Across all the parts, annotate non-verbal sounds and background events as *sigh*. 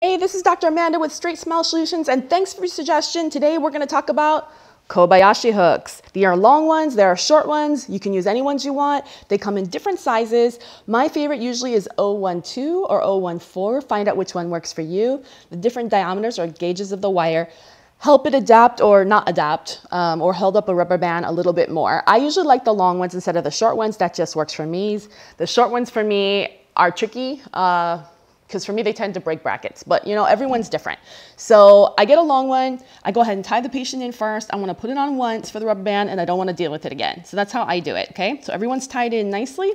Hey, this is Dr. Amanda with Straight Smile Solutions, and thanks for your suggestion. Today we're going to talk about Kobayashi hooks. They are long ones, there are short ones. You can use any ones you want. They come in different sizes. My favorite usually is 012 or 014. Find out which one works for you. The different diameters or gauges of the wire help it adapt or not adapt um, or hold up a rubber band a little bit more. I usually like the long ones instead of the short ones. That just works for me. The short ones for me are tricky. Uh, because for me they tend to break brackets but you know everyone's different so i get a long one i go ahead and tie the patient in first i want to put it on once for the rubber band and i don't want to deal with it again so that's how i do it okay so everyone's tied in nicely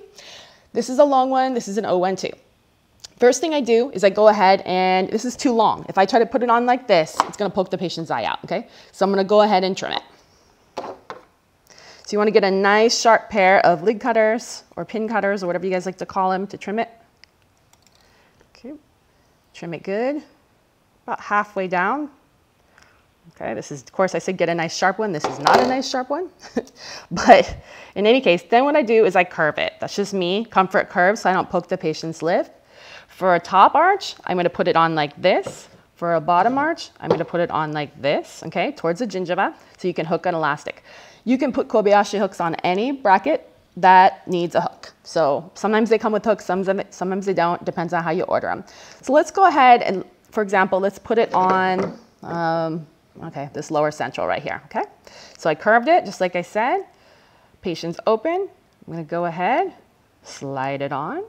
this is a long one this is an O12 First thing I do is I go ahead and this is too long. If I try to put it on like this, it's gonna poke the patient's eye out, okay? So I'm gonna go ahead and trim it. So you wanna get a nice sharp pair of lig cutters or pin cutters or whatever you guys like to call them to trim it. Trim it good, about halfway down. Okay, this is, of course, I said get a nice sharp one. This is not a nice sharp one. *laughs* but in any case, then what I do is I curve it. That's just me, comfort curve, so I don't poke the patient's lip. For a top arch, I'm gonna put it on like this. For a bottom arch, I'm gonna put it on like this, okay, towards the gingiva, so you can hook an elastic. You can put Kobayashi hooks on any bracket that needs a hook. So sometimes they come with hooks, sometimes they don't, depends on how you order them. So let's go ahead and, for example, let's put it on, um, okay, this lower central right here, okay? So I curved it, just like I said. Patient's open. I'm gonna go ahead, slide it on.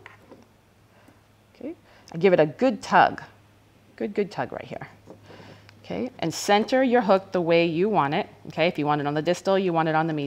Okay, I give it a good tug, good, good tug right here. Okay, and center your hook the way you want it. Okay, if you want it on the distal, you want it on the mesial.